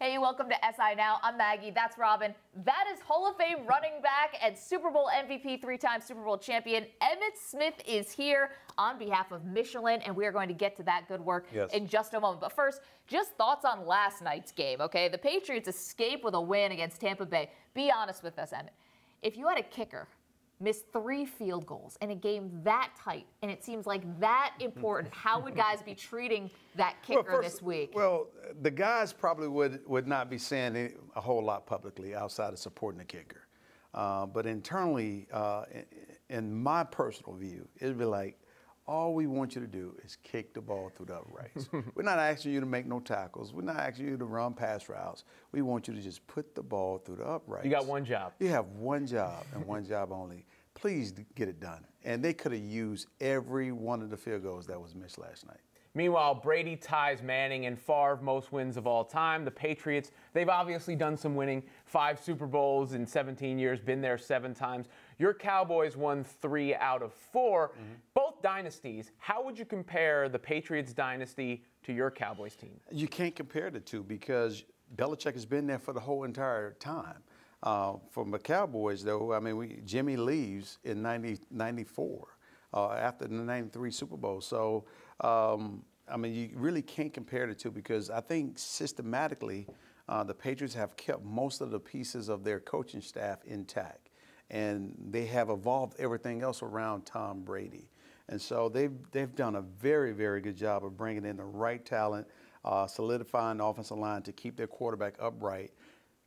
Hey, welcome to SI Now. I'm Maggie. That's Robin. That is Hall of Fame running back and Super Bowl MVP, three time Super Bowl champion. Emmitt Smith is here on behalf of Michelin, and we are going to get to that good work Yes. in just a moment. But first, just thoughts on last night's game, okay? The Patriots escape with a win against Tampa Bay. Be honest with us, Emmitt. If you had a kicker miss three field goals in a game that tight, and it seems like that important, how would guys be treating that kicker first- this week? Well, the guys probably would, would not be saying a whole lot publicly outside of supporting the kicker. Uh, but internally, uh, in, in my personal view, it'd be like, all we want you to do is kick the ball through the uprights. We're not asking you to make no tackles. We're not asking you to run pass routes. We want you to just put the ball through the uprights. You got one job. You have one job and one job only. Please get it done. And they could have used every one of the field goals that was missed last night. Meanwhile, Brady ties Manning and Favre most wins of all time. The Patriots, they've obviously done some winning. Five Super Bowls in 17 years, been there seven times. Your Cowboys won three out of 4 Both dynasties. How would you compare the Patriots dynasty to your Cowboys team? You can't compare the two because Belichick has been there for the whole entire time. Uh, from the Cowboys, though, I mean, we, Jimmy leaves in 90, 94 uh, after the 93 Super Bowl. So, um, I mean, you really can't compare the two because I think systematically uh, the Patriots have kept most of the pieces of their coaching staff intact. And they have evolved everything else around Tom Brady. And so they've, they've done a very, very good job of bringing in the right talent, uh, solidifying the offensive line to keep their quarterback upright,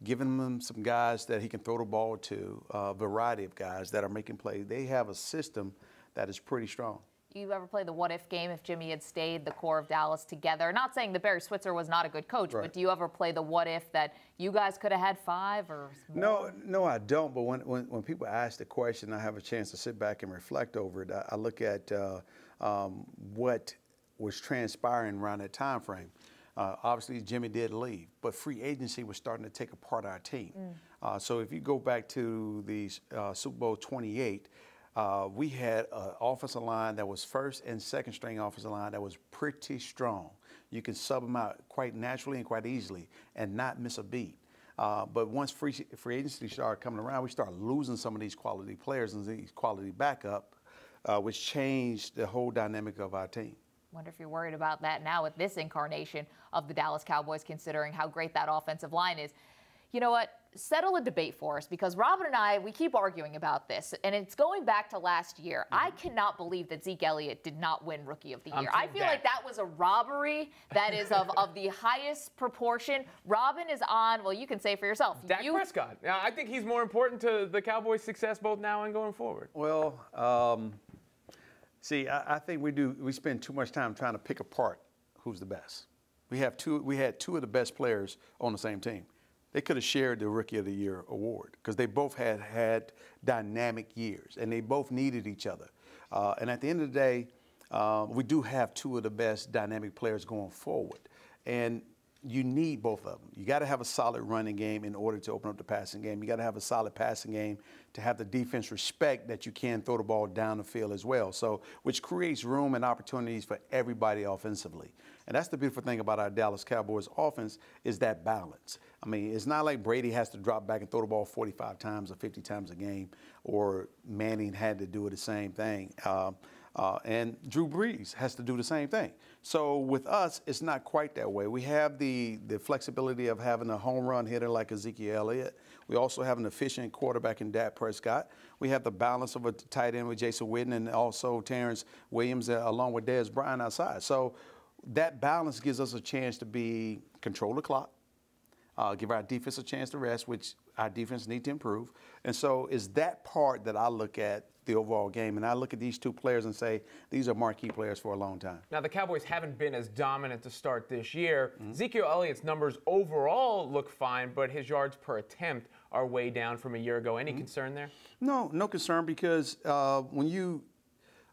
giving them some guys that he can throw the ball to, a variety of guys that are making plays. They have a system that is pretty strong. You ever play the what if game if Jimmy had stayed the core of Dallas together? Not saying that Barry Switzer was not a good coach, Right. but do you ever play the what if that you guys could have had five or more? No, no, I don't. But when, when, when people ask the question, I have a chance to sit back and reflect over it. I, I look at uh, um, what was transpiring around that time frame. Uh, obviously, Jimmy did leave, but free agency was starting to take apart our team. Uh, so if you go back to the uh, Super Bowl 28, uh, we had an offensive line that was first and second string offensive line that was pretty strong. You can sub them out quite naturally and quite easily and not miss a beat. Uh, but once free, free agency started coming around, we started losing some of these quality players and these quality backup, uh, which changed the whole dynamic of our team. Wonder if you're worried about that now with this incarnation of the Dallas Cowboys, considering how great that offensive line is. You know what? Settle a debate for us because Robin and I, we keep arguing about this, and it's going back to last year. I cannot believe that Zeke Elliott did not win Rookie of the Year. I Team feel like that was a robbery that is of, of the highest proportion. Robin is on, well, you can say for yourself. Dak you, Prescott. Now, I think he's more important to the Cowboys' success both now and going forward. Well, um, see, I, I think we do. We spend too much time trying to pick apart who's the best. We have two. We had two of the best players on the same team. They could have shared the Rookie of the Year award because they both had had dynamic years and they both needed each other. Uh, and at the end of the day, uh, we do have two of the best dynamic players going forward. And you need both of them. You got to have a solid running game in order to open up the passing game. You got to have a solid passing game to have the defense respect that you can throw the ball down the field as well. So, which creates room and opportunities for everybody offensively. And that's the beautiful thing about our Dallas Cowboys offense is that balance. I mean, it's not like Brady has to drop back and throw the ball 45 times or 50 times a game, or Manning had to do the same thing. Um, uh, and Drew Brees has to do the same thing. So with us, it's not quite that way. We have the, the flexibility of having a home run hitter like Ezekiel Elliott. We also have an efficient quarterback in Dak Prescott. We have the balance of a tight end with Jason Witten and also Terrence Williams uh, along with Dez Bryant outside. So that balance gives us a chance to be control the clock, uh, give our defense a chance to rest, which our defense need to improve. And so it's that part that I look at the overall game, and I look at these two players and say these are marquee players for a long time. Now, the Cowboys haven't been as dominant to start this year. Mm-hmm. Ezekiel Elliott's numbers overall look fine, but his yards per attempt are way down from a year ago. Mm-hmm. Any concern there? No, no concern because uh, when you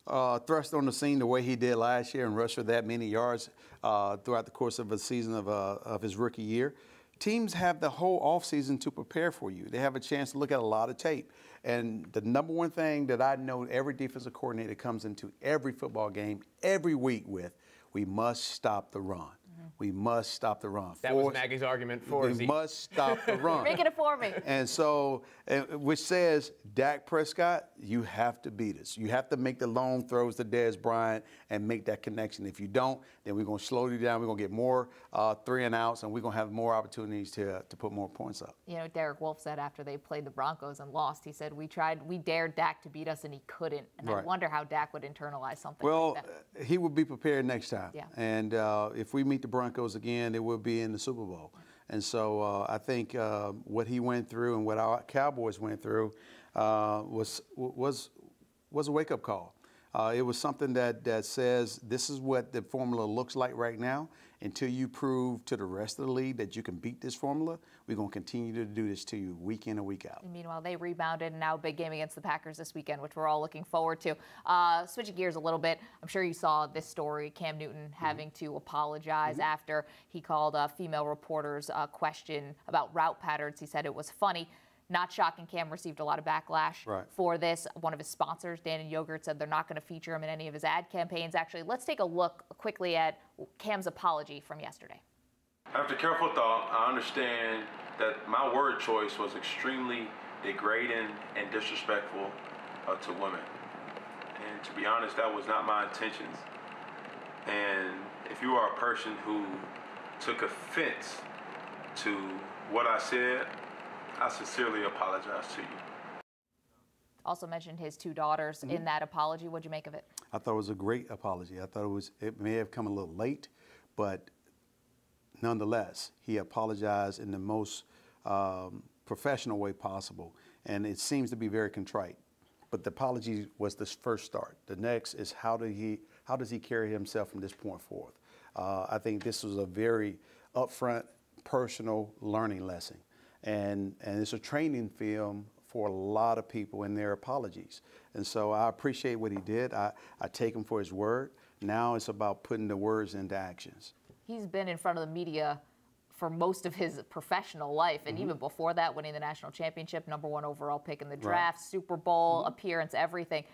uh, thrust on the scene the way he did last year and rush for that many yards uh, throughout the course of a season of, uh, of his rookie year, teams have the whole offseason to prepare for you. They have a chance to look at a lot of tape. And the number one thing that I know every defensive coordinator comes into every football game every week with, we must stop the run. We must stop the run. That was Maggie's argument for We Zeke. must stop the run. Making it for me. And so, uh, which says, Dak Prescott, you have to beat us. You have to make the long throws to Dez Bryant and make that connection. If you don't, then we're going to slow you down. We're going to get more uh, three and outs, and we're going to have more opportunities to, to put more points up. You know, Derek Wolfe said after they played the Broncos and lost, he said, We tried, we dared Dak to beat us, and he couldn't. And I Right. wonder how Dak would internalize something Well, like that. uh, he will be prepared next time. Yeah. And uh, if we meet the Broncos again, it will be in the Super Bowl. And so uh, I think uh, what he went through and what our Cowboys went through uh, was was was a wake up call. Uh, it was something that, that says this is what the formula looks like right now. Until you prove to the rest of the league that you can beat this formula, we're going to continue to do this to you week in and week out. And meanwhile, they rebounded, and now a big game against the Packers this weekend, which we're all looking forward to. Uh, switching gears a little bit, I'm sure you saw this story Cam Newton having to apologize after he called a female reporter's uh, question about route patterns. He said it was funny. Not shocking, Cam received a lot of backlash Right. for this. One of his sponsors, Dannon Yogurt, said they're not going to feature him in any of his ad campaigns. Actually, let's take a look quickly at Cam's apology from yesterday. After careful thought, I understand that my word choice was extremely degrading and disrespectful uh, to women. And to be honest, that was not my intentions. And if you are a person who took offense to what I said, I sincerely apologize to you. Also mentioned his two daughters in that apology. What'd you make of it? I thought it was a great apology. I thought it was it may have come a little late, but nonetheless, he apologized in the most um, professional way possible, and it seems to be very contrite. But the apology was the first start. The next is how did he how does he carry himself from this point forth? Uh, I think this was a very upfront, personal learning lesson, and and it's a training film for a lot of people in their apologies. And so I appreciate what he did. I, I take him for his word. Now it's about putting the words into actions. he's been in front of the media for most of his professional life, and mm-hmm. even before that, winning the national championship, number one overall pick in the draft, Super Bowl mm-hmm. appearance, everything.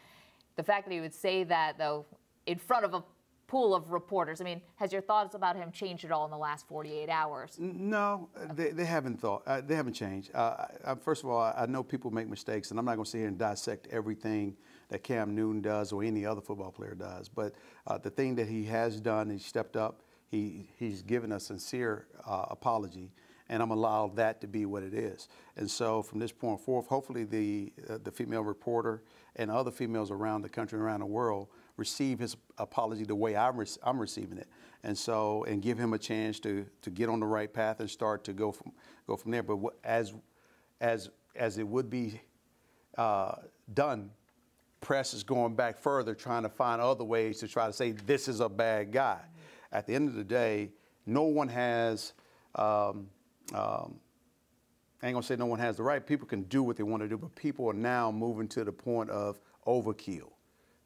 The fact that he would say that though in front of a pool of reporters, I mean, has your thoughts about him changed at all in the last 48 hours? No, they, they haven't thought. Uh, they haven't changed. Uh, I, first of all, I, know people make mistakes, and I'm not going to sit here and dissect everything that Cam Newton does or any other football player does. But uh, the thing that he has done, he stepped up. He he's given a sincere uh, apology, and I'm allow that to be what it is. And so from this point forth, hopefully the uh, the female reporter and other females around the country and around the world receive his apology the way I'm, rec- I'm receiving it, and so and give him a chance to to get on the right path and start to go from go from there. But as as as it would be uh, done, press is going back further, trying to find other ways to try to say this is a bad guy. At the end of the day, no one has. Um, um, I ain't gonna say no one has the right. People can do what they want to do, but people are now moving to the point of overkill.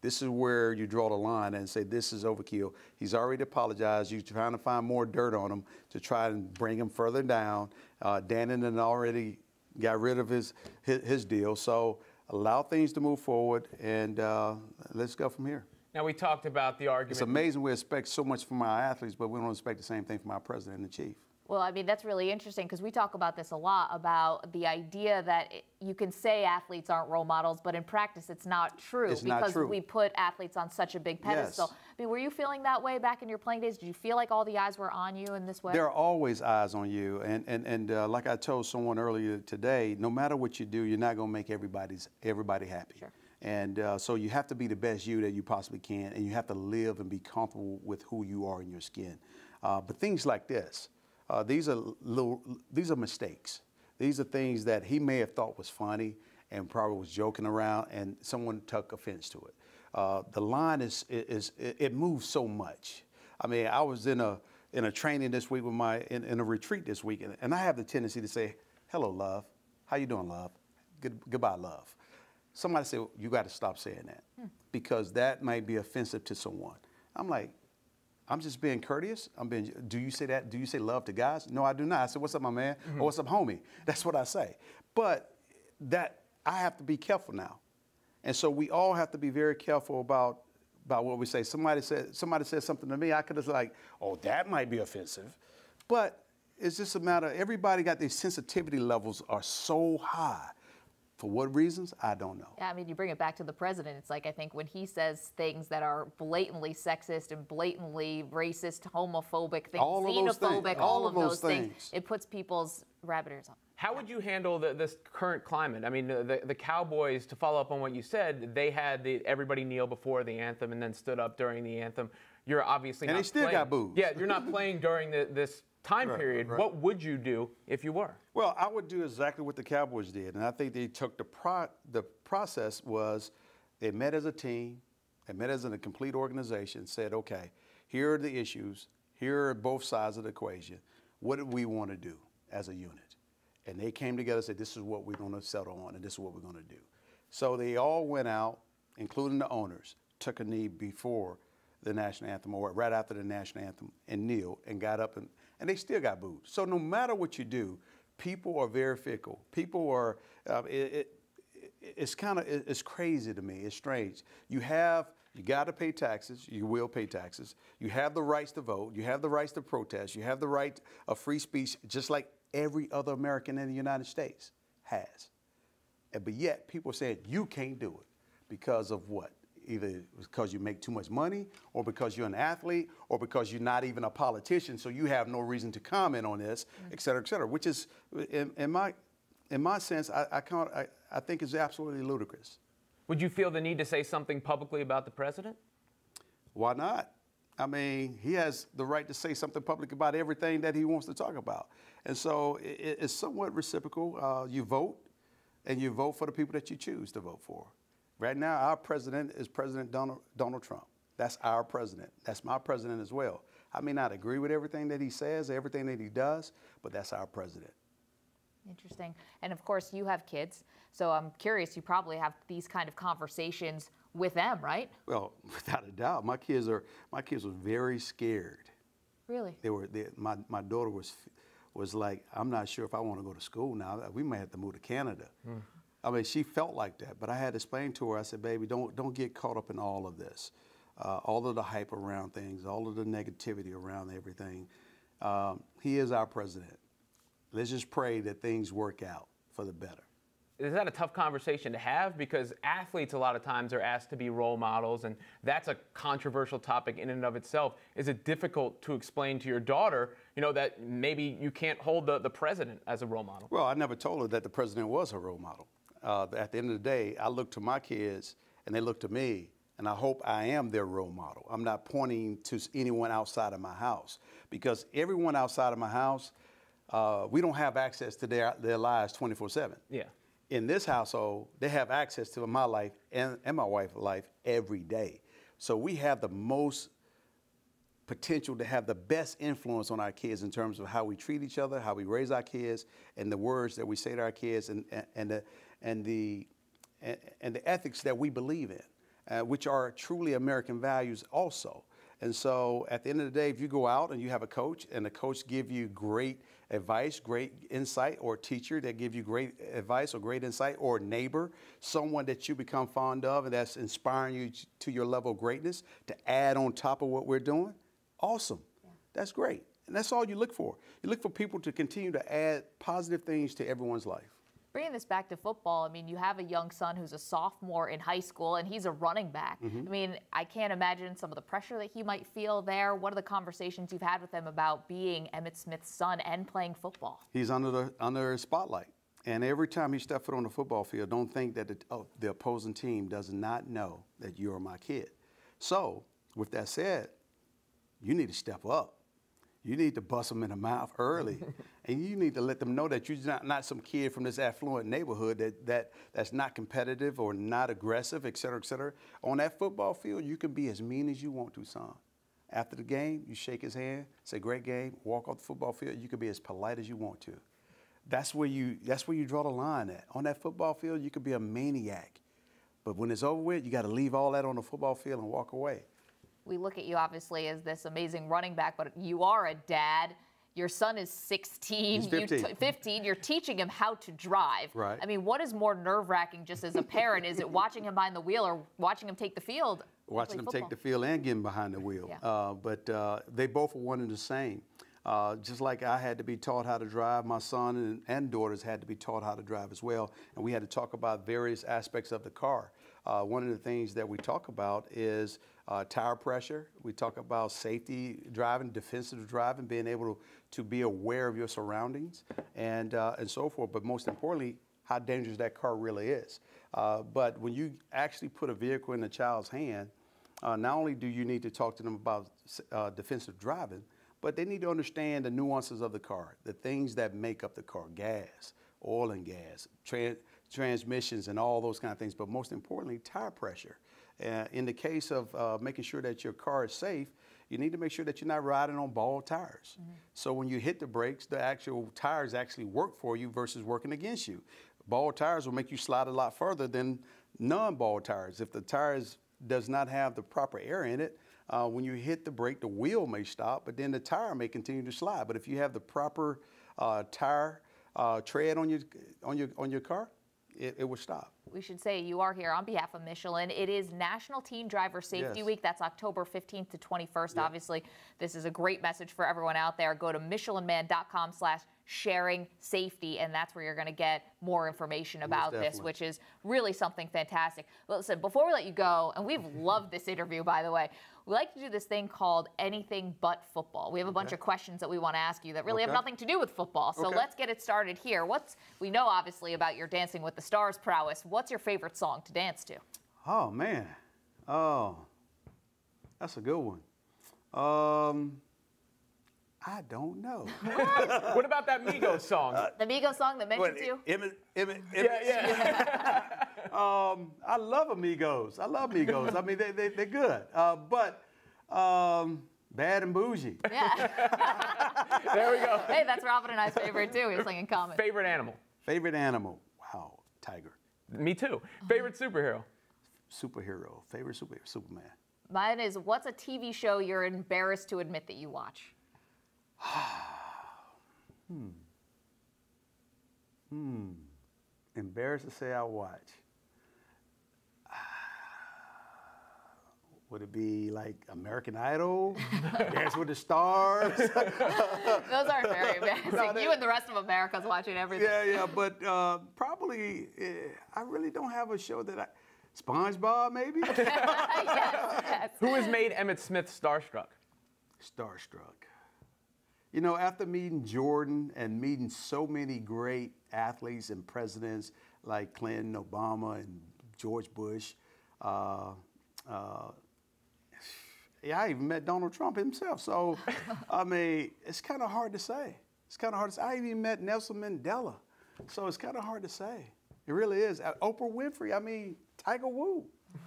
This is where you draw the line and say this is overkill. He's already apologized. You're trying to find more dirt on him to try and bring him further down. Uh, Dannon had already got rid of his, his his deal, so allow things to move forward and uh, let's go from here. Now we talked about the argument. It's amazing we expect so much from our athletes, but we don't expect the same thing from our president and the chief. Well, I mean, that's really interesting because we talk about this a lot about the idea that it, you can say athletes aren't role models, but in practice, it's not true It's not because true. we put athletes on such a big pedestal. Yes. I mean, were you feeling that way back in your playing days? Did you feel like all the eyes were on you in this way? There are always eyes on you, and and and uh, like I told someone earlier today, no matter what you do, you're not going to make everybody's everybody happy. Sure. And uh, so you have to be the best you that you possibly can, and you have to live and be comfortable with who you are in your skin. Uh, but things like this, uh, these are little, these are mistakes. These are things that he may have thought was funny and probably was joking around, and someone took offense to it. Uh, the line is, is, is it moves so much. I mean, I was in a in a training this week with my in, in a retreat this week, and, and I have the tendency to say, "Hello, love. How you doing, love? Good, goodbye, love." Somebody said, "You got to stop saying that because that might be offensive to someone." I'm like, I'm just being courteous. I'm being. Do you say that? Do you say love to guys? No, I do not. I said, "What's up, my man?" Mm-hmm. Or "What's up, homie?" That's what I say. But that I have to be careful now, and so we all have to be very careful about about what we say. Somebody said somebody said something to me. I could have like, oh, that might be offensive, but it's just a matter. Everybody got these sensitivity levels are so high. For what reasons? I don't know. Yeah, I mean, you bring it back to the president. It's like I think when he says things that are blatantly sexist and blatantly racist, homophobic, things, All of those xenophobic, things. all, All of of those, those things. things. it puts people's rabbit ears on. How would you handle the, this current climate? I mean, the, the Cowboys, to follow up on what you said, they had the, everybody kneel before the anthem and then stood up during the anthem. You're obviously And not they still playing. got booed. Yeah, you're not playing during the, this time Right, period. right. What would you do if you were? Well, I would do exactly what the Cowboys did, and I think they took the pro- the process was they met as a team, they met as a complete organization, said, okay, here are the issues, here are both sides of the equation. What do we want to do as a unit? And they came together and said, this is what we're going to settle on, and this is what we're going to do. So they all went out, including the owners, took a knee before the national anthem or right after the national anthem and kneeled and got up and, and they still got booed. So no matter what you do, people are very fickle. People are, uh, it, it, it's kind of, it's crazy to me. It's strange. You have, you got to pay taxes. You will pay taxes. You have the rights to vote. You have the rights to protest. You have the right of free speech, just like every other American in the United States has. And, but yet people are saying you can't do it because of what? Either because you make too much money, or because you're an athlete, or because you're not even a politician, so you have no reason to comment on this, et cetera, et cetera. Which is, in, in my, in my sense, I, I, can't, I, I think is absolutely ludicrous. Would you feel the need to say something publicly about the president? Why not? I mean, he has the right to say something public about everything that he wants to talk about. And so it, it's somewhat reciprocal. Uh, you vote, and you vote for the people that you choose to vote for. Right now, our president is President Donald, Donald Trump. That's our president. That's my president as well. I may not agree with everything that he says, everything that he does, but that's our president. Interesting. And of course, you have kids, so I'm curious. You probably have these kind of conversations with them, right? Well, without a doubt, my kids are my kids were very scared. Really? They were they, my my daughter was was like, I'm not sure if I want to go to school now. We may have to move to Canada. Hmm. I mean, she felt like that, but I had to explain to her. I said, baby, don't don't get caught up in all of this, uh, all of the hype around things, all of the negativity around everything. Um, he is our president. Let's just pray that things work out for the better. is that a tough conversation to have? Because athletes a lot of times are asked to be role models, and that's a controversial topic in and of itself. Is it difficult to explain to your daughter, you know, that maybe you can't hold the, the president as a role model? Well, I never told her that the president was her role model. Uh, at the end of the day, I look to my kids and they look to me, and I hope I am their role model. I'm not pointing to anyone outside of my house because everyone outside of my house, uh, we don't have access to their, their lives 24 7. Yeah. In this household, they have access to my life and, and my wife's life every day. So we have the most potential to have the best influence on our kids in terms of how we treat each other, how we raise our kids, and the words that we say to our kids, and, and, the and the and, the ethics that we believe in, uh, which are truly American values also. And so, at the end of the day, if you go out and you have a coach, and the coach give you great advice, great insight, or teacher that give you great advice or great insight, or neighbor, someone that you become fond of and that's inspiring you to your level of greatness to add on top of what we're doing, awesome. That's great. And that's all you look for. You look for people to continue to add positive things to everyone's life. Bringing this back to football, I mean, you have a young son who's a sophomore in high school and he's a running back. Mm-hmm. I mean, I can't imagine some of the pressure that he might feel there. What are the conversations you've had with him about being Emmitt Smith's son and playing football? He's under the under the spotlight, and every time he steps foot on the football field, don't think that the, oh, the opposing team does not know that you're my kid. So, with that said, you need to step up. You need to bust them in the mouth early, and you need to let them know that you're not, not some kid from this affluent neighborhood that, that that's not competitive or not aggressive, et cetera, et cetera. On that football field, you can be as mean as you want to, son. After the game, you shake his hand, say great game, walk off the football field. You can be as polite as you want to. That's where you that's where you draw the line at. On that football field, you can be a maniac. But when it's over with, you got to leave all that on the football field and walk away. We look at you obviously as this amazing running back, but you are a dad. Your son is 16, He's you 15. 15. You're teaching him how to drive. Right. I mean, what is more nerve wracking just as a parent? is it watching him behind the wheel or watching him take the field? watching him football. take the field and getting behind the wheel. Yeah. Uh, but uh, they both are one and the same. Uh, just like I had to be taught how to drive, my son and, and daughters had to be taught how to drive as well. And we had to talk about various aspects of the car. Uh, one of the things that we talk about is uh, tire pressure. We talk about safety driving, defensive driving, being able to, to be aware of your surroundings and, uh, and so forth. But most importantly, how dangerous that car really is. Uh, but when you actually put a vehicle in a child's hand, uh, not only do you need to talk to them about uh, defensive driving, but they need to understand the nuances of the car, the things that make up the car, gas, oil and gas, tran- transmissions, and all those kind of things. But most importantly, tire pressure. Uh, in the case of uh, making sure that your car is safe, you need to make sure that you're not riding on bald tires. So when you hit the brakes, the actual tires actually work for you versus working against you. Bald tires will make you slide a lot further than non-bald tires. If the tires does not have the proper air in it, uh, when you hit the brake, the wheel may stop, but then the tire may continue to slide. But if you have the proper uh, tire uh, tread on your on your on your car, it, it will stop. We should say you are here on behalf of Michelin. It is National Teen Driver Safety Yes. Week. That's October 15th to 21st. Obviously, this is a great message for everyone out there. Go to michelinman.com slash sharing safety, and that's where you're going to get more information about this, which is really something fantastic. Listen, before we let you go, and we've loved this interview, by the way, we like to do this thing called anything but football. We have a bunch of questions that we want to ask you that really have nothing to do with football. So Okay. let's get it started here. What's we know obviously about your Dancing with the Stars prowess. What's your favorite song to dance to? Oh man, oh, that's a good one. Um, I don't know. What about that Migos song? The Migos song that mentions What, you? Emmitt, Emmitt, yeah, Emmitt- yeah. Um, I love Amigos. I love Migos. I mean, they, they, they're good. Uh, but um, Bad and Boujee. Yeah. there we go. hey, that's Robin and I's favorite too. We were singing common. Favorite animal? Favorite animal? Wow, tiger. Me too. Favorite superhero? Superhero. Favorite superhero? Superman. Mine is what's a TV show you're embarrassed to admit that you watch? Embarrassed to say I watch. Would it be like American Idol? Dance with the Stars? Those aren't very embarrassing. they- you and the rest of America's watching everything. yeah, yeah, but uh, probably eh, I really don't have a show that I. SpongeBob, maybe? yes, yes. Who has made Emmitt Smith starstruck? Starstruck. You know, after meeting Jordan and meeting so many great athletes and presidents like Clinton, Obama, and George Bush, uh, uh, yeah, I even met Donald Trump himself. So, I mean, it's kind of hard to say. It's kind of hard to say. I even met Nelson Mandela. So it's kind of hard to say. It really is. Uh, Oprah Winfrey, I mean, Tiger Woo.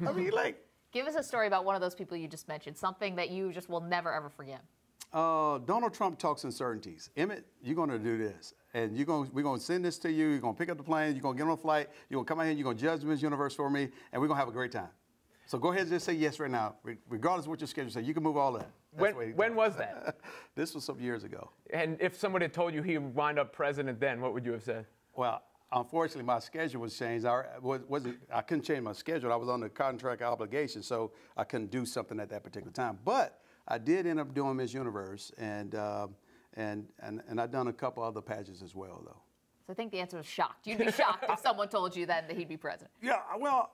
I mean, like, Give us a story about one of those people you just mentioned, something that you just will never ever forget. Uh, Donald Trump talks uncertainties. Emmitt, you're going to do this, and you're going. We're going to send this to you. You're going to pick up the plane. You're going to get on a flight. You're going to come out here. You're going to judge this Universe for me, and we're going to have a great time. So go ahead and just say yes right now, regardless of what your schedule says. You can move all that. That's When, the way he when was that? this was some years ago. And if someone had told you he would wind up president then, what would you have said? Well, unfortunately, my schedule was changed. I was, wasn't. I couldn't change my schedule. I was under contract obligation, so I couldn't do something at that particular time. But I did end up doing Miss Universe, and um and and and I've done a couple other pageants as well, though. So I think the answer is shocked. You'd be shocked if someone told you then that he'd be president. Yeah, well,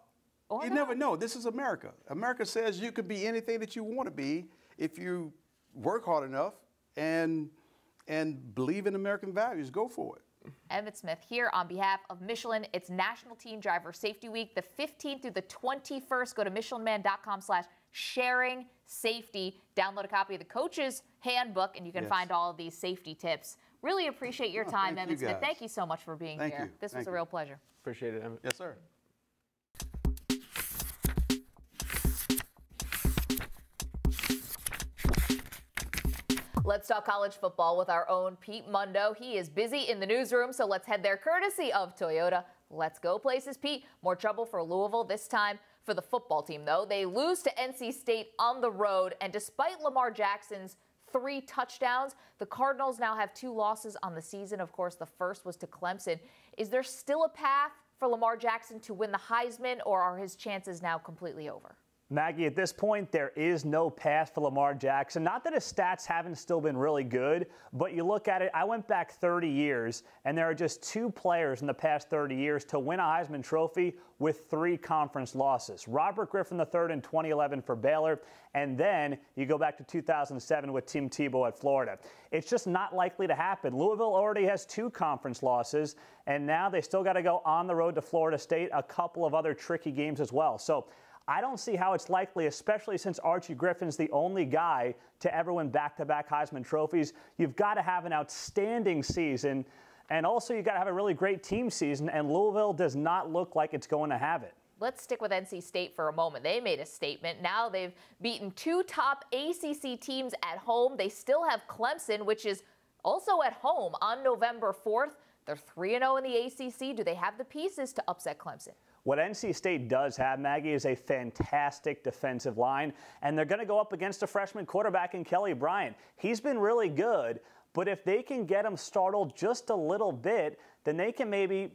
Or you not. never know. This is America. America says you can be anything that you want to be if you work hard enough and and believe in American values. Go for it. Emmitt Smith here on behalf of Michelin. It's National Teen Driver Safety Week, the 15th through the 21st. Go to michelinman.com slash sharing safety. Download a copy of the coach's handbook, and you can Yes. find all of these safety tips. Really appreciate your Oh, time, thank Emmitt you Smith. Thank you so much for being Thank here. you. This was Thank a you. real pleasure. Appreciate it, Emmitt. Yes, sir. Let's talk college football with our own Pete Mundo. He is busy in the newsroom, so let's head there courtesy of Toyota. Let's go places, Pete. More trouble for Louisville this time for the football team, though. They lose to NC State on the road, and despite Lamar Jackson's three touchdowns, the Cardinals now have two losses on the season. Of course, the first was to Clemson. Is there still a path for Lamar Jackson to win the Heisman, or are his chances now completely over? Maggie, at this point, there is no path for Lamar Jackson. Not that his stats haven't still been really good, but you look at it, I went back 30 years, and there are just two players in the past 30 years to win a Heisman Trophy with three conference losses. Robert Griffin III in 2011 for Baylor, and then you go back to 2007 with Tim Tebow at Florida. It's just not likely to happen. Louisville already has two conference losses, and now they still got to go on the road to Florida State, a couple of other tricky games as well. So I don't see how it's likely, especially since Archie Griffin's the only guy to ever win back to back Heisman trophies. You've got to have an outstanding season, and also you've got to have a really great team season, and Louisville does not look like it's going to have it. Let's stick with NC State for a moment. They made a statement. Now they've beaten two top ACC teams at home. They still have Clemson, which is also at home on November 4th. They're 3 0 in the ACC. Do they have the pieces to upset Clemson? What NC State does have, Maggie, is a fantastic defensive line, and they're going to go up against a freshman quarterback in Kelly Bryant. He's been really good, but if they can get him startled just a little bit, then they can maybe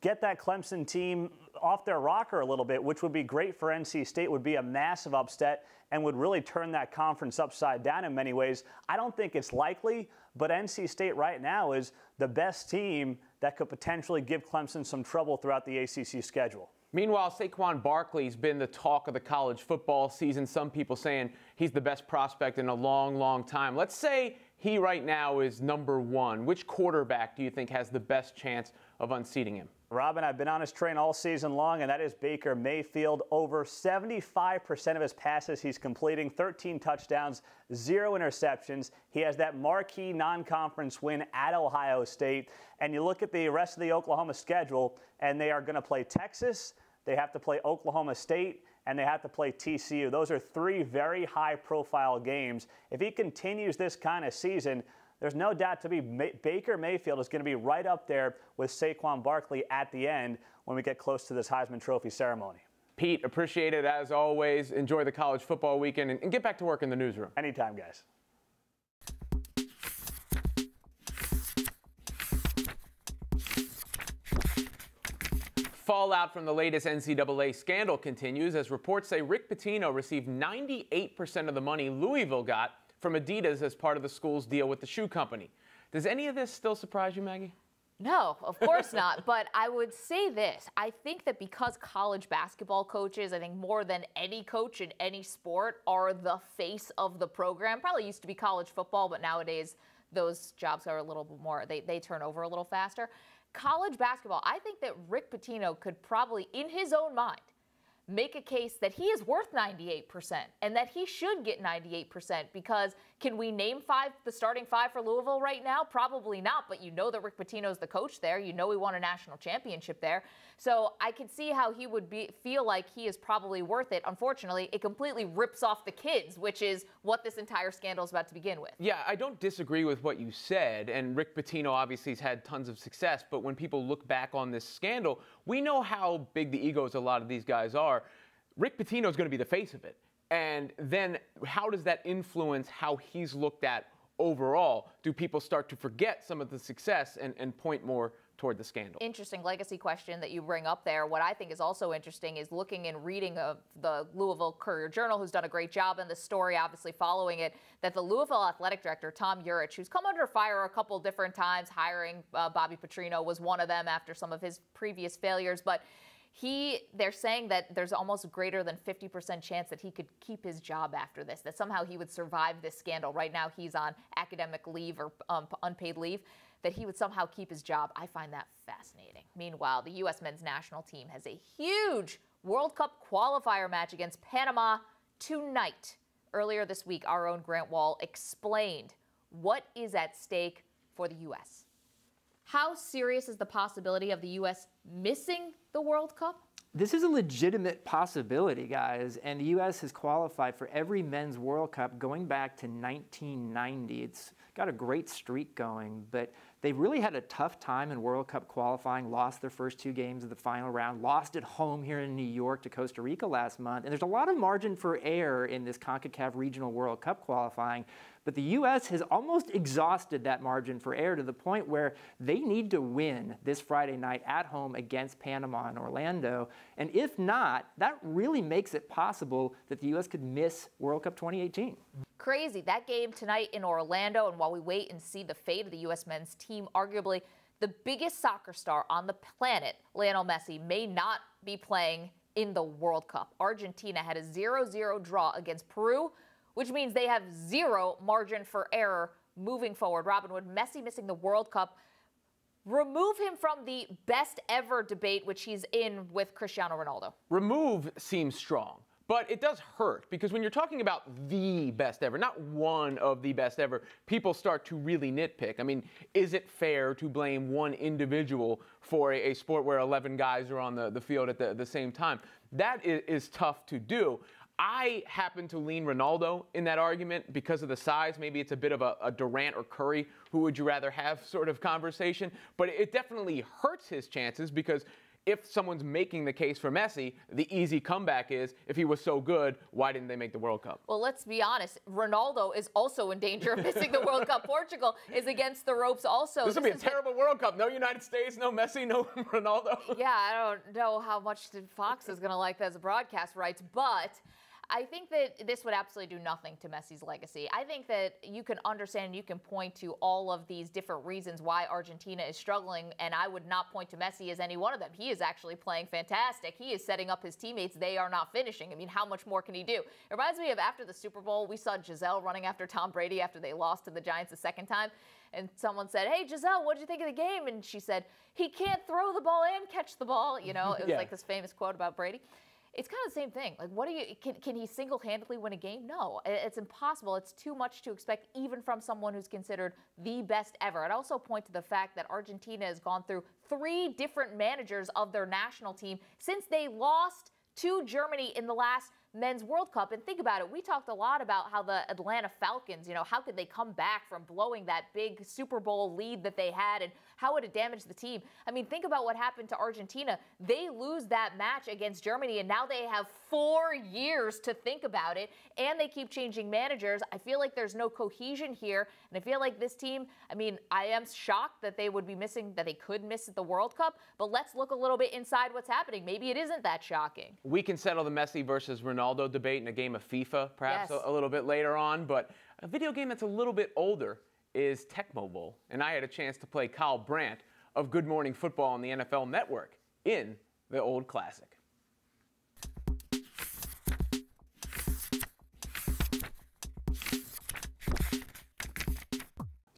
get that Clemson team off their rocker a little bit, which would be great for NC State, would be a massive upset and would really turn that conference upside down in many ways. I don't think it's likely, but NC State right now is the best team that could potentially give Clemson some trouble throughout the ACC schedule. Meanwhile, Saquon Barkley's been the talk of the college football season. Some people saying he's the best prospect in a long, long time. Let's say he right now is number one. Which quarterback do you think has the best chance of unseating him? Robin, I've been on his train all season long, and that is Baker Mayfield. Over 75% of his passes he's completing, 13 touchdowns, zero interceptions. He has that marquee non conference win at Ohio State. And you look at the rest of the Oklahoma schedule, and they are going to play Texas, they have to play Oklahoma State, and they have to play TCU. Those are three very high profile games. If he continues this kind of season, there's no doubt to be Baker Mayfield is going to be right up there with Saquon Barkley at the end when we get close to this Heisman Trophy ceremony. Pete, appreciate it as always. Enjoy the college football weekend and, and get back to work in the newsroom. Anytime, guys. Fallout from the latest NCAA scandal continues as reports say Rick Pitino received 98% of the money Louisville got from Adidas as part of the school's deal with the shoe company. Does any of this still surprise you, Maggie? No, of course not. But I would say this I think that because college basketball coaches, I think more than any coach in any sport, are the face of the program. Probably used to be college football, but nowadays those jobs are a little bit more, they, they turn over a little faster. College basketball, I think that Rick Pitino could probably, in his own mind, make a case that he is worth 98% and that he should get 98% because can we name five the starting five for Louisville right now? Probably not, but you know that Rick Pitino's the coach there. You know he won a national championship there. So I could see how he would be feel like he is probably worth it. Unfortunately, it completely rips off the kids, which is what this entire scandal is about to begin with. Yeah, I don't disagree with what you said, and Rick Pitino obviously has had tons of success, but when people look back on this scandal, we know how big the egos a lot of these guys are. Rick Pitino is going to be the face of it. And then how does that influence how he's looked at overall? Do people start to forget some of the success and, and point more toward the scandal? Interesting legacy question that you bring up there. What I think is also interesting is looking and reading of the Louisville Courier Journal, who's done a great job in the story, obviously following it, that the Louisville athletic director, Tom Jurich, who's come under fire a couple different times, hiring uh, Bobby Petrino was one of them after some of his previous failures, but he they're saying that there's almost greater than 50% chance that he could keep his job after this that somehow he would survive this scandal right now he's on academic leave or um, unpaid leave that he would somehow keep his job i find that fascinating meanwhile the u.s men's national team has a huge world cup qualifier match against panama tonight earlier this week our own grant wahl explained what is at stake for the u.s how serious is the possibility of the U.S. missing the World Cup? This is a legitimate possibility, guys, and the U.S. has qualified for every men's World Cup going back to 1990. It's got a great streak going, but they really had a tough time in World Cup qualifying, lost their first two games of the final round, lost at home here in New York to Costa Rica last month. And there's a lot of margin for error in this CONCACAF Regional World Cup qualifying. But the U.S. has almost exhausted that margin for error to the point where they need to win this Friday night at home against Panama and Orlando. And if not, that really makes it possible that the U.S. could miss World Cup 2018. Crazy. That game tonight in Orlando, and while we wait and see the fate of the U.S. men's team, arguably the biggest soccer star on the planet, Lionel Messi, may not be playing in the World Cup. Argentina had a 0 0 draw against Peru which means they have zero margin for error moving forward. Robin Wood, Messi missing the World Cup. Remove him from the best ever debate, which he's in with Cristiano Ronaldo. Remove seems strong. But it does hurt because when you're talking about the best ever, not one of the best ever, people start to really nitpick. I mean, is it fair to blame one individual for a, a sport where 11 guys are on the, the field at the, the same time? That is, is tough to do. I happen to lean Ronaldo in that argument because of the size. Maybe it's a bit of a, a, Durant or Curry, who would you rather have sort of conversation. But it definitely hurts his chances because if someone's making the case for Messi, the easy comeback is if he was so good, why didn't they make the World Cup? Well, let's be honest. Ronaldo is also in danger of missing the World Cup. Portugal is against the ropes also. This will be a terrible been... World Cup. No United States, no Messi, no Ronaldo. Yeah, I don't know how much Fox is going to like that as a broadcast rights, but I think that this would absolutely do nothing to Messi's legacy. I think that you can understand, you can point to all of these different reasons why Argentina is struggling, and I would not point to Messi as any one of them. He is actually playing fantastic. He is setting up his teammates. They are not finishing. I mean, how much more can he do? It reminds me of after the Super Bowl, we saw Gisele running after Tom Brady after they lost to the Giants the second time. And someone said, Hey, Gisele, what did you think of the game? And she said, He can't throw the ball and catch the ball. You know, it was yeah. like this famous quote about Brady it's kind of the same thing. Like, what do you can, can he single handedly win a game? No, it's impossible. It's too much to expect, even from someone who's considered the best ever. I'd also point to the fact that Argentina has gone through three different managers of their national team since they lost to Germany in the last men's World Cup. And think about it. We talked a lot about how the Atlanta Falcons, you know, how could they come back from blowing that big Super Bowl lead that they had and how would it damage the team? I mean, think about what happened to Argentina. They lose that match against Germany and now they have four years to think about it and they keep changing managers. I feel like there's no cohesion here. And I feel like this team, I mean, I am shocked that they would be missing, that they could miss the World Cup, but let's look a little bit inside what's happening. Maybe it isn't that shocking. We can settle the Messi versus Ronaldo debate in a game of FIFA, perhaps yes. a, a, little bit later on. But a video game that's a little bit older is Tecmo Bowl. And I had a chance to play Kyle Brandt of Good Morning Football on the NFL Network in the old classic.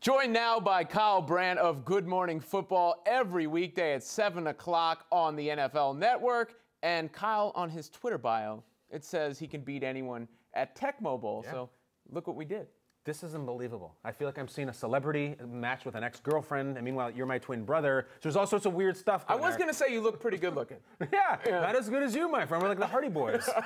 Joined now by Kyle Brandt of Good Morning Football every weekday at 7 o'clock on the NFL Network. And Kyle, on his Twitter bio, it says he can beat anyone at Tecmo Bowl. Yeah. So look what we did. This is unbelievable. I feel like I'm seeing a celebrity match with an ex-girlfriend, and meanwhile, you're my twin brother. So there's all sorts of weird stuff. I was gonna say you look pretty good looking. yeah, yeah, not as good as you, my friend. We're like the Hardy Boys.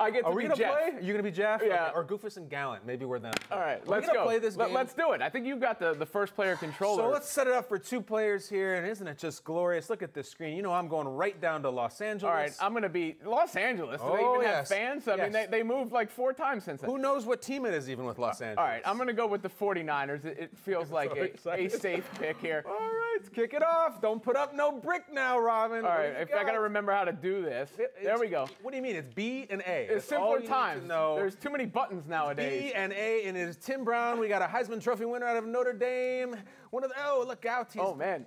I get to Are we gonna Jeff. play? Are you gonna be Jeff? Yeah. Okay. Or Goofus and Gallant? Maybe we're them. All right, let's go. Play this game. But Let, us do it. I think you've got the, the first player controller. So let's set it up for two players here, and isn't it just glorious? Look at this screen. You know I'm going right down to Los Angeles. All right, I'm gonna be Los Angeles. Do oh, they even oh, yes. have fans? I yes. mean, they, they moved like four times since then. Who knows what team it is even with Los Angeles? All right, I'm gonna go go with the 49ers. It, it feels like so a, a, safe pick here. All right, kick it off. Don't put up no brick now, Robin. All right, if got? I got to remember how to do this. It, there we go. What do you mean? It's B and A. It's simpler times. No, There's too many buttons nowadays. B and A, and it is Tim Brown. We got a Heisman Trophy winner out of Notre Dame. One of the, oh, look out. He's, oh, man.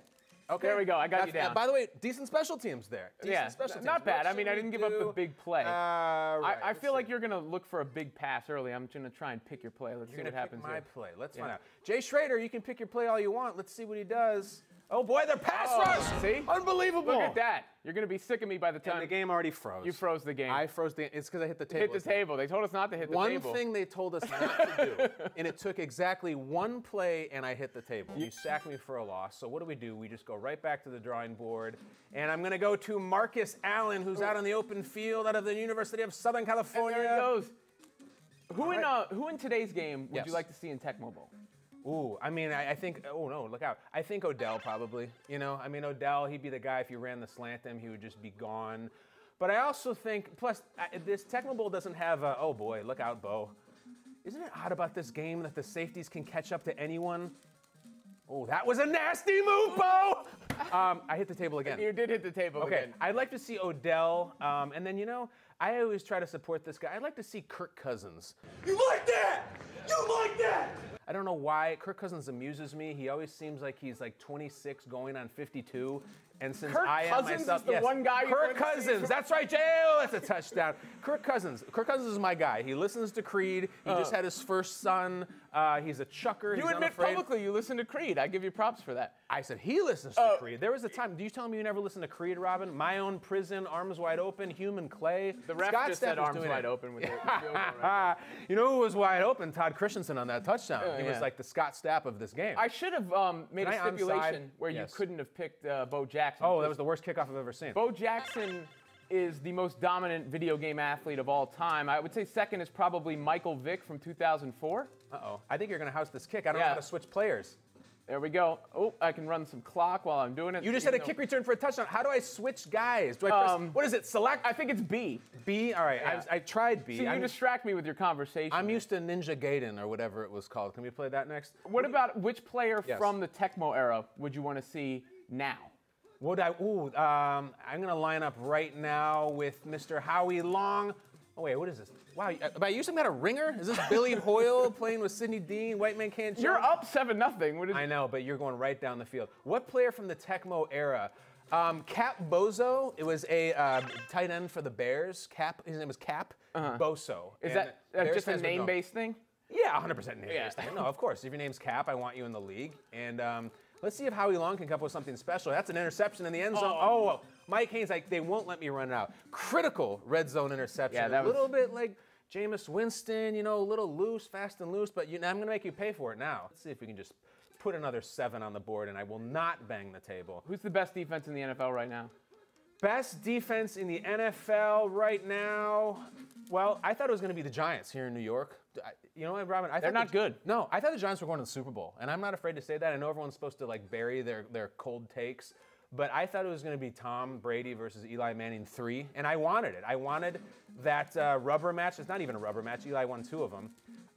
Okay. There we go. I got you down. By the way, decent special teams there. Decent yeah, special teams. not bad. What I mean, I didn't give do? up the big play. Uh, right, I, I feel see. like you're going to look for a big pass early. I'm going to try and pick your play. Let's you're see what happens my here. play. Let's yeah. find out. Jay Schroeder, you can pick your play all you want. Let's see what he does. Oh boy, they're pass oh, rush! See? Unbelievable! Look at that. You're going to be sick of me by the time. And the game already froze. You froze the game. I froze the. It's because I hit the table. Hit the table. They told us not to hit the one table. One thing they told us not to do, and it took exactly one play, and I hit the table. You sacked me for a loss. So what do we do? We just go right back to the drawing board, and I'm going to go to Marcus Allen, who's out on the open field out of the University of Southern California. And there he goes. Who in uh, who in today's game would yes. you like to see in Tecmo Bowl? Ooh, I mean, I, I, think. Oh no, look out! I think Odell probably. You know, I mean, Odell, he'd be the guy if you ran the slant him, he would just be gone. But I also think, plus, I, this Tecmo Bowl doesn't have. A, oh boy, look out, Bo. Isn't it odd about this game that the safeties can catch up to anyone? Oh, that was a nasty move, Bo! um, I hit the table again. You did hit the table Okay, again. I'd like to see Odell, um, and then you know, I always try to support this guy. I'd like to see Kirk Cousins. You like that? You like that? I don't know why Kirk Cousins amuses me. He always seems like he's like 26 going on 52. And since Kirk I am Cousins myself, is the yes, one guy Kirk Cousins. That's right, Jail. That's a touchdown. Kirk Cousins. Kirk Cousins is my guy. He listens to Creed. He just uh. had his first son. Uh, he's a chucker. You admit unafraid. publicly you listen to Creed. I give you props for that. I said he listens to Oh. Creed. There was a time. Do you tell me you never listened to Creed, Robin? My own prison, arms wide open, human clay. The ref Scott just said arms wide it. open with the, with the field goal right you know who was wide open? Todd Christensen on that touchdown. Oh, he was like the Scott Stapp of this game. I should have um, made Can a stipulation where Yes. you couldn't have picked uh, Bo Jackson. oh, that was the worst kickoff I've ever seen. Bo Jackson is the most dominant video game athlete of all time. I would say second is probably Michael Vick from 2004. Uh oh. I think you're going to house this kick. I don't know how to switch players. There we go. Oh, I can run some clock while I'm doing it. You just had a kick return for a touchdown. How do I switch guys? Do I press, Um, what is it? Select I think it's B. B? All right. Yeah. I, I tried B. See, you I'm, distract me with your conversation. I'm used to Ninja Gaiden or whatever it was called. Can we play that next? What about which player Yes. from the Tecmo era would you want to see now? Would I? Ooh, um, I'm gonna line up right now with Mr. Howie Long. Oh wait, what is this? Wow, am I using that a ringer? Is this Billy Hoyle playing with Sidney Dean? White man can't jump. You're up seven nothing. What is? I know, but you're going right down the field. What player from the Tecmo era? Um, Cap Boso. It was a uh, tight end for the Bears. Cap. His name was Cap Boso. Uh-huh. Is And that uh, just a fans would know. name-based thing? Yeah, 100% name Yeah. based thing. No, of course. If your name's Cap, I want you in the league. And um, let's see if Howie Long can come up with something special. That's an interception in the end zone. Oh, Mike Haynes, like they won't let me run it out. Critical red zone interception. Yeah, that was... a little bit like Jameis Winston, you know, a little loose, fast and loose. But you, I'm going to make you pay for it now. Let's see if we can just put another seven on the board, and I will not bang the table. Who's the best defense in the NFL right now? Best defense in the NFL right now. Well, I thought it was going to be the Giants here in New York. I- You know what, Robin? I They're not the- good. No, I thought the Giants were going to the Super Bowl, and I'm not afraid to say that. I know everyone's supposed to like bury their their cold takes, but I thought it was going to be Tom Brady versus Eli Manning three, and I wanted it. I wanted that uh, rubber match. It's not even a rubber match. Eli won two of them.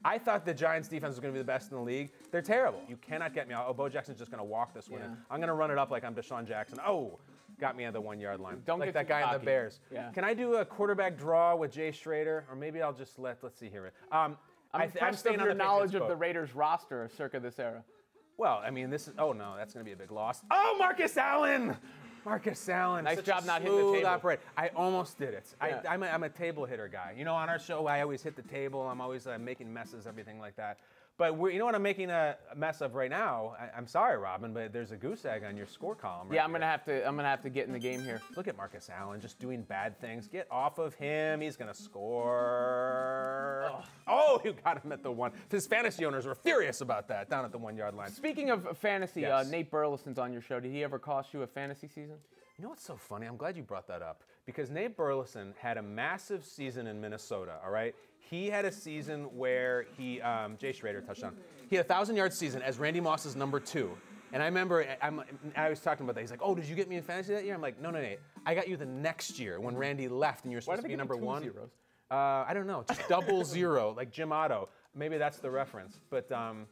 I thought the Giants defense was going to be the best in the league. They're terrible. You cannot get me out. Oh, Bo Jackson's just going to walk this one. Yeah. I'm going to run it up like I'm DeSean Jackson. Oh, got me at the one yard line. Don't like get that guy in the. Bears. Yeah. Can I do a quarterback draw with Jay Schroeder, or maybe I'll just let let's see here. Um, I'm I th- impressed staying on your the knowledge Patriots of the. Raiders roster circa this era. Well, I mean, this is. Oh no, that's going to be a big loss. Oh, Marcus Allen. Marcus Allen. Nice job not hitting the table. operator. I almost did it. Yeah. I, I'm, a, I'm a table hitter guy. You know, on our show, I always hit the table. I'm always uh, making messes, everything like that. But we're, you know what I'm making a mess of right now? I, I'm sorry, Robin, but there's a goose egg on your score column. Right Yeah, I'm here. gonna have to. I'm gonna have to get in the game here. Look at Marcus Allen just doing bad things. Get off of him. He's going to score. Oh, you got him at the one. His fantasy owners were furious about that down at the one yard line. Speaking of fantasy, uh, Nate Burleson's on your show. Did he ever cost you a fantasy season? You know what's so funny? I'm glad you brought that up because Nate Burleson had a massive season in Minnesota. All right, he had a season where he um, Jay Schroeder touchdown. He had a thousand yard season as Randy Moss's number two. And I remember I'm, I was talking about that. He's like, "Oh, did you get me in fantasy that year?" I'm like, "No, no, Nate. I got you the next year when Randy left, and you were supposed to be number two one." zeros? Uh, I don't know, just double zero, like Jim Otto. Maybe that's the reference. But um,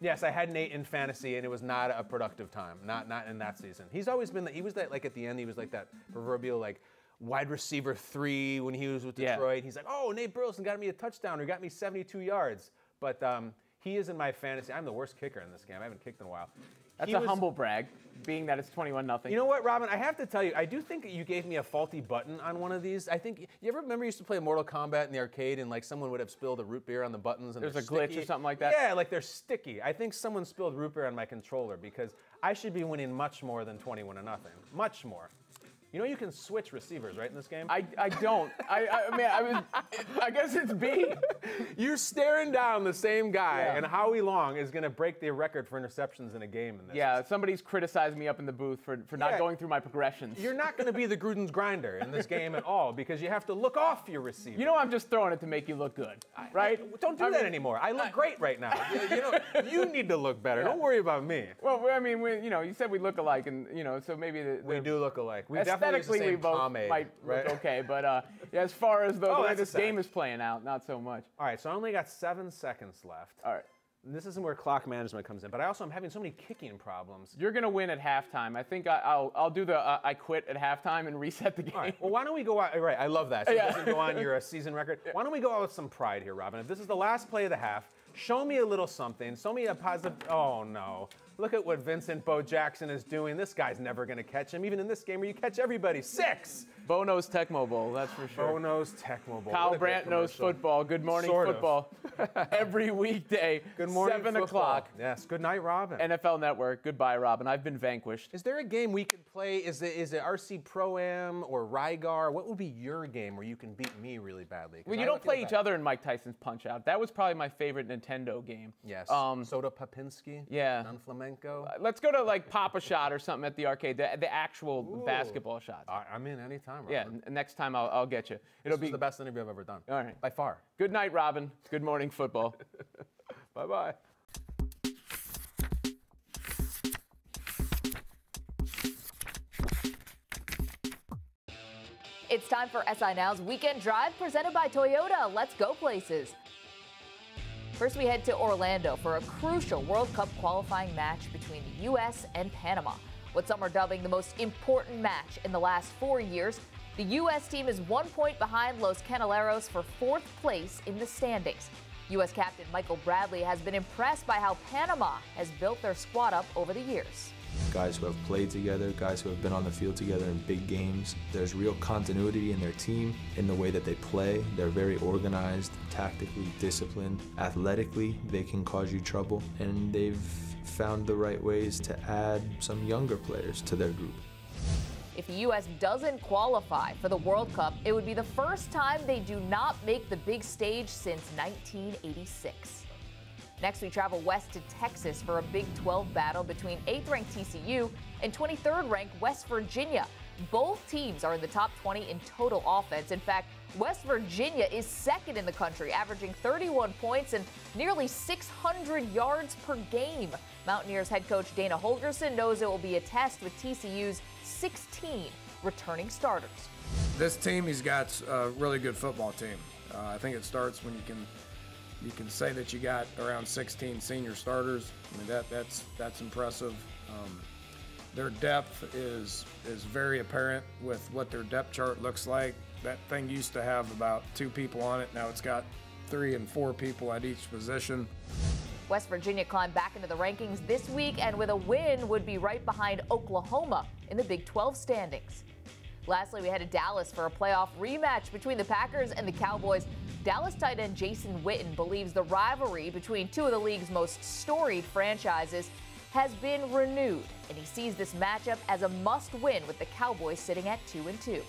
yes, I had Nate in fantasy, and it was not a productive time. Not not in that season. He's always been. That. He was that like at the end. He was like that proverbial like wide receiver three when he was with Yeah. Detroit. He's like, oh, Nate Burleson got me a touchdown or got me 72 yards. But um, he is in my fantasy. I'm the worst kicker in this game. I haven't kicked in a while. That's He a was- humble brag, being that it's 21 nothing. you know what, Robin? I have to tell you, I do think you gave me a faulty button on one of these. I think you ever remember you used to play Mortal Kombat in the arcade and like someone would have spilled a root beer on the buttons and There's a glitch or something like that? Yeah, like they're sticky. I think someone spilled root beer on my controller because I should be winning much more than 21 to nothing. Much more. You know you can switch receivers, right, in this game? I, I don't. I, I mean, I was. I guess it's B. You're staring down the same guy, Yeah. and Howie Long is going to break the record for interceptions in a game in this. Yeah, somebody's criticized me up in the booth for, for not Yeah. going through my progressions. You're not going to be the Gruden's grinder in this game at all because you have to look off your receiver. You know, I'm just throwing it to make you look good, right? Don't do I that mean- anymore. I look great right now. you, know, you need to look better. Don't worry about me. Well, I mean, we, you know, you said we look alike, and you know, so maybe the, We do look alike. We definitely aesthetically we both pomade, might right? look okay, but uh, as far as the, Oh, the way this game is playing out, not so much. All right, so I only got seven seconds left. All right. This isn't where clock management comes in, but I also am having so many kicking problems. You're gonna win at halftime. I think I, I'll I'll do the uh, I quit at halftime and reset the game. All right. Well, why don't we go out? Right, I love that. So Yeah. it doesn't go on your uh, season record. Why don't we go out with some pride here, Robin? If this is the last play of the half, show me a little something. Show me a positive. Oh no! Look at what Vincent Bo Jackson is doing. This guy's never going to catch him, even in this game where you catch everybody. Six. Bo knows Tecmo Bowl, that's for sure. Bo knows Tecmo Bowl. Kyle Brandt knows football. Good morning Sort football. Every weekday, Good morning, seven football. o'clock. Yes. Good night, Robin. NFL Network. Goodbye, Robin. I've been vanquished. Is there a game we could play? Is it is it RC Pro Am or Rygar? What would be your game where you can beat me really badly? Well, I you don't play each other in Mike Tyson's Punch Out. That was probably my favorite Nintendo game. Yes. Um, Soda Popinski. yeah. Don flamenco. Uh, let's go to like Pop-A-Shot or something at the arcade. The, the actual basketball shots. I, I'm in anytime. Robin. yeah. n- next time I'll, I'll get you. It'll This be the best interview I've ever done. All right. By far. good night, Robin. Good morning, football. Bye bye. It's time for SI Now's Weekend Drive presented by Toyota. Let's go places. First, we head to Orlando for a crucial World Cup qualifying match between the U.S. and Panama. What some are dubbing the most important match in the last four years. The U.S. team is one point behind Los Canaleros for fourth place in the standings. U.S. captain Michael Bradley has been impressed by how Panama has built their squad up over the years. Guys who have played together, guys who have been on the field together in big games. There's real continuity in their team, in the way that they play. They're very organized, tactically disciplined. Athletically, they can cause you trouble, and they've found the right ways to add some younger players to their group. If the U.S. doesn't qualify for the World Cup, it would be the first time they do not make the big stage since 1986. Next, we travel west to Texas for a Big 12 battle between 8th ranked TCU and 23rd ranked West Virginia. Both teams are in the top 20 in total offense. In fact, West Virginia is second in the country, averaging 31 points and nearly 600 yards per game. Mountaineers head coach Dana Holgorsen knows it will be a test with TCU's 16 returning starters. this team he's got a really good football team. Uh, I think it starts when you can you can say that you got around 16 senior starters. I mean that that's that's impressive. Um, their depth is is very apparent with what their depth chart looks like. That thing used to have about two people on it. Now it's got three and four people at each position. West Virginia climbed back into the rankings this week and with a win would be right behind Oklahoma in the Big 12 standings. Lastly, we head to Dallas for a playoff rematch between the Packers and the Cowboys. Dallas tight end Jason Witten believes the rivalry between two of the league's most storied franchises has been renewed, and he sees this matchup as a must-win with the Cowboys sitting at 2 and 2. It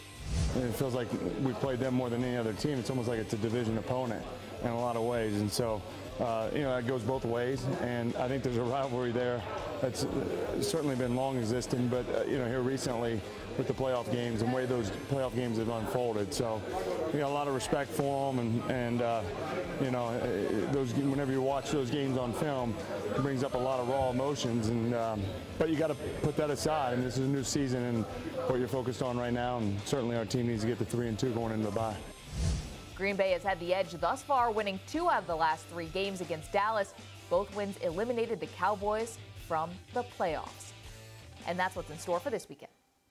feels like we played them more than any other team. It's almost like it's a division opponent in a lot of ways. And so, uh, you know, that goes both ways. And I think there's a rivalry there that's certainly been long existing, but, uh, you know, here recently with the playoff games and way those playoff games have unfolded. So, we got a lot of respect for them. And, and uh, you know, uh, those whenever you watch those games on film, it brings up a lot of raw emotions. And um, But you got to put that aside. And this is a new season and what you're focused on right now. And certainly our team needs to get the 3 and 2 going into the bye. Green Bay has had the edge thus far, winning two out of the last three games against Dallas. Both wins eliminated the Cowboys from the playoffs. And that's what's in store for this weekend.